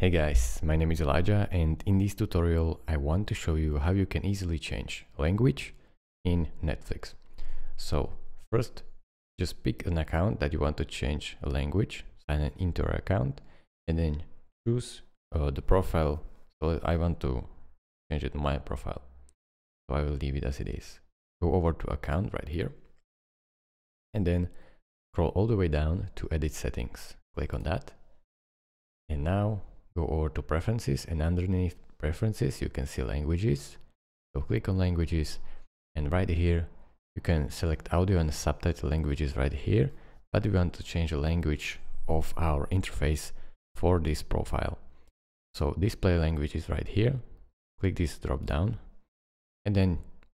Hey guys, my name is Elijah and in this tutorial I want to show you how you can easily change language in Netflix. So first just pick an account that you want to change language, sign into your account and then choose uh, the profile. So I want to change it to my profile. So I will leave it as it is. Go over to account right here and then scroll all the way down to edit settings. Click on that. And now go over to preferences and underneath preferences you can see languages. So click on languages and right here you can select audio and subtitle languages right here but we want to change the language of our interface for this profile. So display language is right here. Click this drop down and then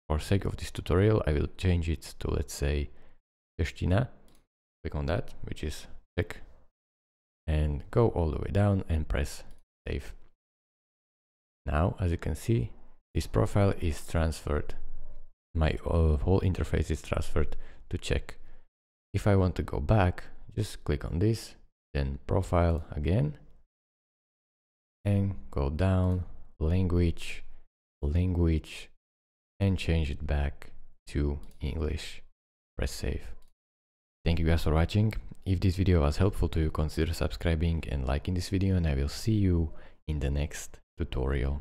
for sake of this tutorial I will change it to let's say Čeština. Click on that which is Czech and go all the way down and press save. Now, as you can see, this profile is transferred. My uh, whole interface is transferred to Czech. If I want to go back, just click on this, then profile again, and go down, language, language, and change it back to English. Press save. Thank you guys for watching. If this video was helpful to you, consider subscribing and liking this video and I will see you in the next tutorial.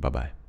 Bye bye.